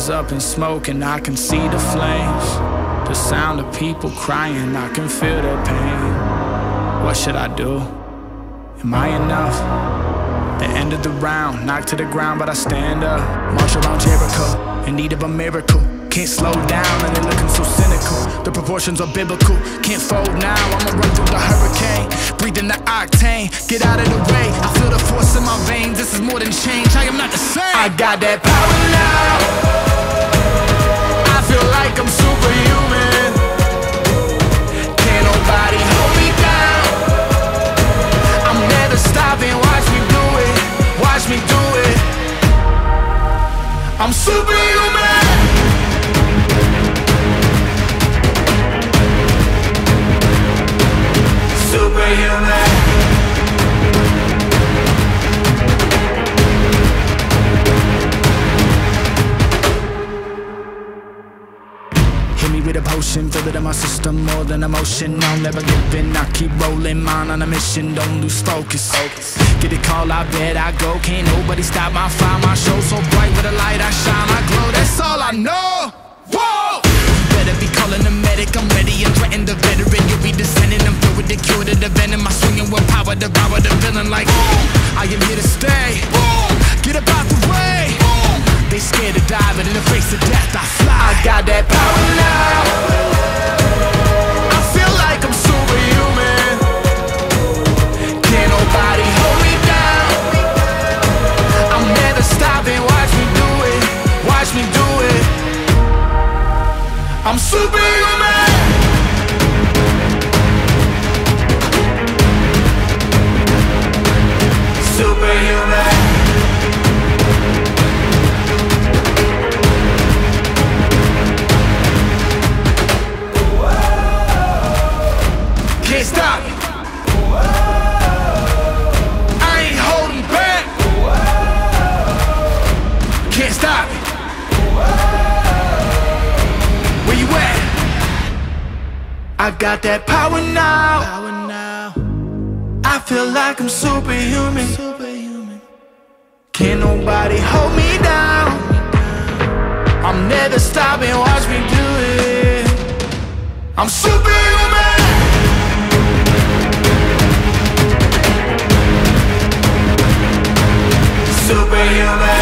is up in smoke and I can see the flames. The sound of people crying, I can feel their pain. What should I do? Am I enough? The end of the round, knocked to the ground, but I stand up. March around Jericho, in need of a miracle. Can't slow down, and they're looking so cynical. The proportions are biblical. Can't fold now, I'ma run through the hurricane. Breathing the octane, get out of the way. I feel the force in my veins, this is more than change. I am not the same. I got that power I'm superhuman. Superhuman. With a potion, feel it in my system more than emotion. I'll never give in, I keep rolling, mine on a mission, don't lose focus. Get a call, I bet I go. Can't nobody stop my fire, my show so bright with a light, I shine, I glow. That's all I know. Whoa! Better be calling the medic, I'm ready and threaten the veteran. You'll be descending, I'm filled with the cure to the venom. I swinging with power, devour the villain like boom. I am here to stay. Boom! Of death, I fly. I got that power now. I feel like I'm superhuman. Can't nobody hold me down. I'm never stopping, watch me do it, watch me do it. I'm superhuman. I got that power now. I feel like I'm superhuman. Can't nobody hold me down. I'm never stopping. Watch me do it. I'm superhuman. Superhuman